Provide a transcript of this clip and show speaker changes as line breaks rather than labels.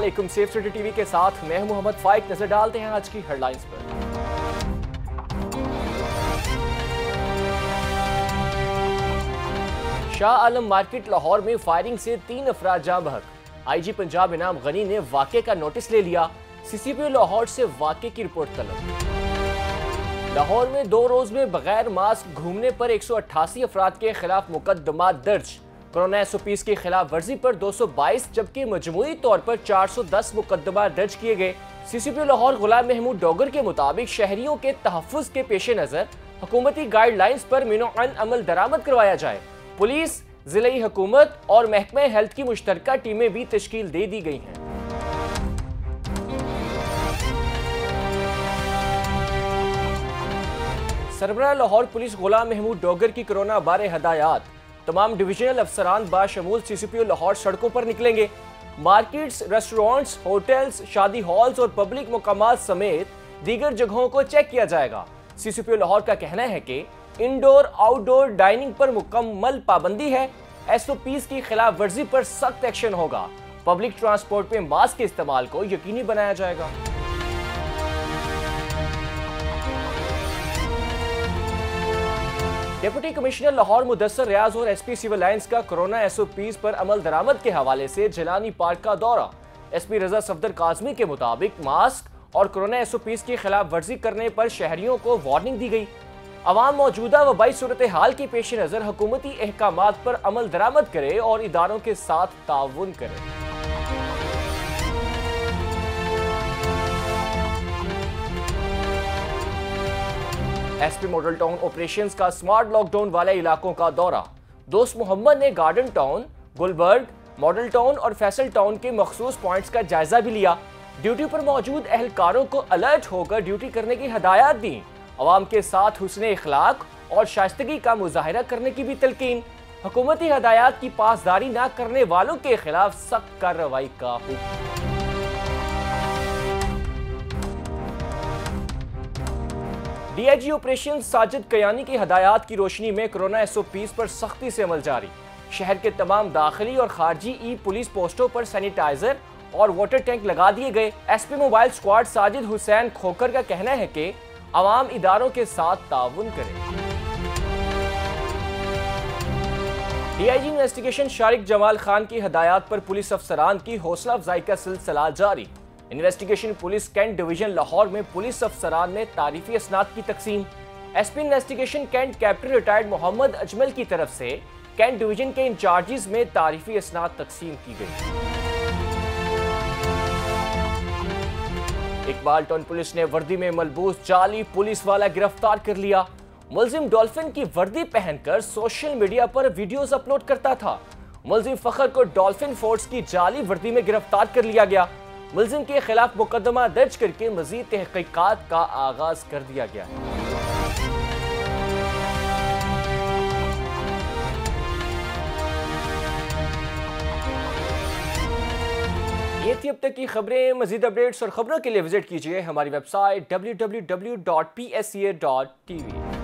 Aslam safe city TV के साथ मैं मोहम्मद फाइक। नज़र डालते हैं आज की हेडलाइंस पर। शाह आलम मार्केट लाहौर में फायरिंग से तीन अफराज जाँ बहक आईजी पंजाब इनाम गनी ने वाक़े का नोटिस ले लिया। सीसीपी लाहौर से वाक़े की रिपोर्ट तलब। लाहौर में दो रोज में बगैर मास्क घूमने पर एक सौ अट्ठासी अफराद के खिलाफ मुकदमा दर्ज। कोरोना एस की खिलाफ वर्जी पर 222 जबकि मजमू तौर पर 410 मुकदमा दर्ज किए गए। C C P Lahore, Ghulam Mahmood Dogar के मुताबिक शहरियों के तहफ़ के पेश नज़र हुकूमती गाइडलाइंस पर मिनो अमल दरामद करवाया जाए। पुलिस, ज़िले हुकूमत और महकमे हेल्थ की मुश्तर टीमें भी तश्कील दे दी गई हैं। सरबरा लाहौर पुलिस गुलाम महमूद डोगर की कोरोना बारे हदायत। तमाम डिविजनल अफसरान बाशमूल सी सी पी लाहौर सड़कों पर निकलेंगे। मार्केट्स, रेस्टोरेंट्स, होटल्स, शादी हॉल्स और पब्लिक मकाम समेत दीगर जगहों को चेक किया जाएगा। सी सी पी लाहौर का कहना है कि इंडोर आउटडोर डाइनिंग पर मुकम्मल पाबंदी है। एस ओ पीज की खिलाफ वर्जी पर सख्त एक्शन होगा। पब्लिक ट्रांसपोर्ट में मास्क के इस्तेमाल को यकीनी बनाया जाएगा। डिप्टी कमिश्नर लाहौर मुदसर रियाज और एसपी सिविल लाइन्स का कोरोना एसओपीज पर अमल दरामद के हवाले से जलानी पार्क का दौरा। एसपी रजा सफदर काजमी के मुताबिक मास्क और कोरोना एसओपीज की खिलाफ वर्जी करने पर शहरियों को वार्निंग दी गई। अवाम मौजूदा वबाई सूरत हाल के पेश नज़र हुकूमती अहकाम पर अमल दरामद करे और इदारों के साथ ताउन करे। एसपी मॉडल टाउन ऑपरेशंस का स्मार्ट लॉकडाउन वाले इलाकों का दौरा। दोस्त मोहम्मद ने garden town, Gulberg, model town और फैसल टाउन के मखसूस पॉइंट्स का जायजा भी लिया। ड्यूटी पर मौजूद अहलकारों को अलर्ट होकर ड्यूटी करने की हदायत दी। अवाम के साथ हुसन इखलाक और शाइस्तगी का मुजाहरा करने की भी तलकीन। हुकूमती हदायत की पासदारी न करने वालों के खिलाफ सख्त कार्रवाई का हुक्म। डीआईजी ऑपरेशन साजिद कयानी की हदायत की रोशनी में कोरोना एसओपीज पर सख्ती से अमल जारी। शहर के तमाम दाखिली और खारजी ई पुलिस पोस्टों पर सैनिटाइजर और वाटर टैंक लगा दिए गए। SP mobile squad Sajid Hussain Khokhar का कहना है कि आवाम इदारों के साथ ताउन करें। डीआईजी इन्वेस्टिगेशन शारिक जमाल खान की हदायत पर पुलिस अफसरान की हौसला अफजाई का सिलसिला जारी। Investigation police cantt division Lahore में पुलिस अफसरान ने तारीफी असनाद की तकसीम। SP investigation cantt captain retired Muhammad Ajmal की तरफ़ से कैंट डिवीज़न के इंचार्जेस में तारीफी असनाद तकसीम की गई। इकबाल टाउन पुलिस ने वर्दी में मलबूस जाली पुलिस वाला गिरफ़्तार कर लिया। मुलजिम डॉल्फिन की वर्दी पहनकर सोशल मीडिया पर वीडियोस अपलोड करता था। मुलजिम फखर को डॉल्फिन फोर्स की जाली वर्दी में गिरफ़्तार कर लिया गया। मुलजिम के खिलाफ मुकदमा दर्ज करके मजीद तहकीकत का आगाज़ कर दिया गया है। ये थी अब तक की खबरें। मजीद अपडेट्स और खबरों के लिए विज़िट कीजिए हमारी website W W W dot P S C A dot T V